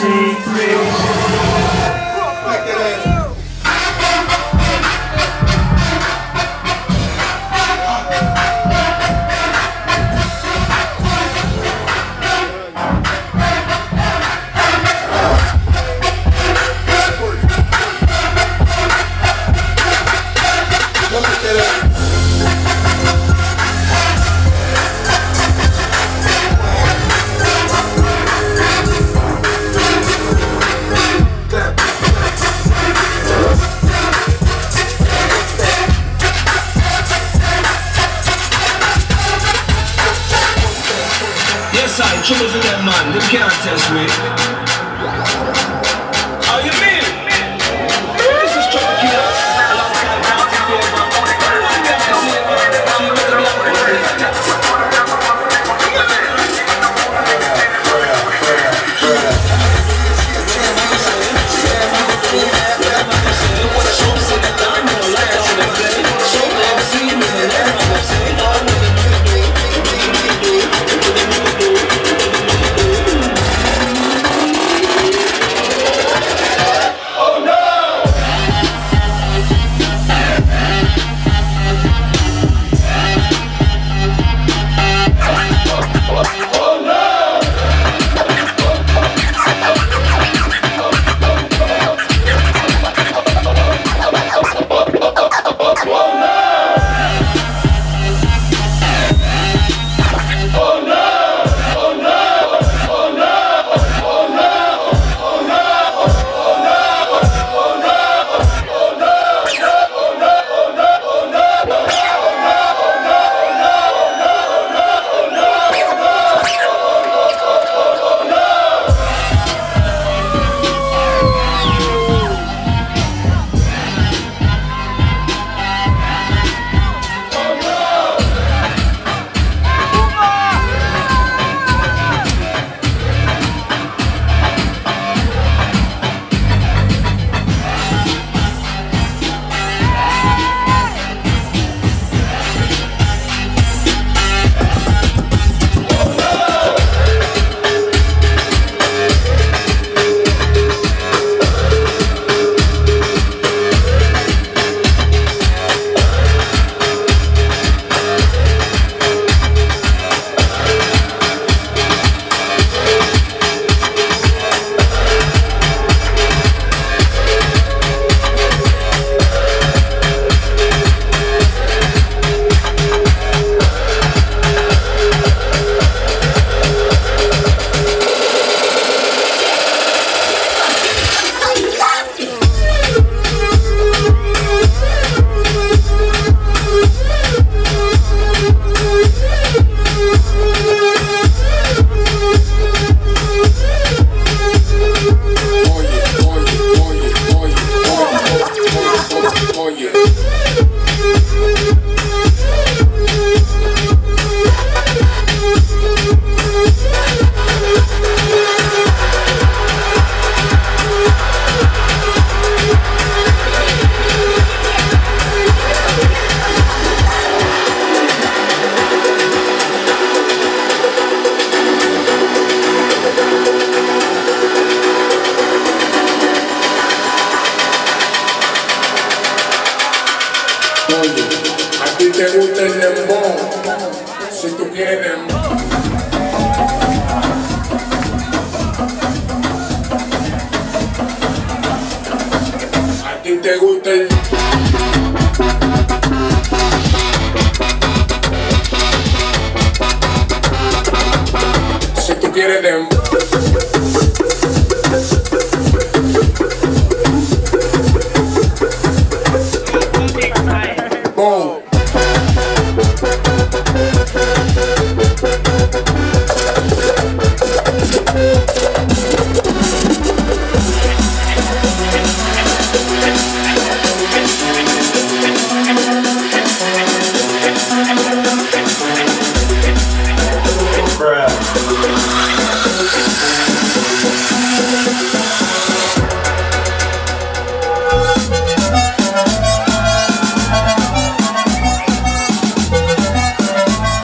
Jesus. killers in that mind, they can't test me. on you. A ti te gusta el dembow, si tú quieres dembow. A ti te gusta el Si tú quieres dembow life.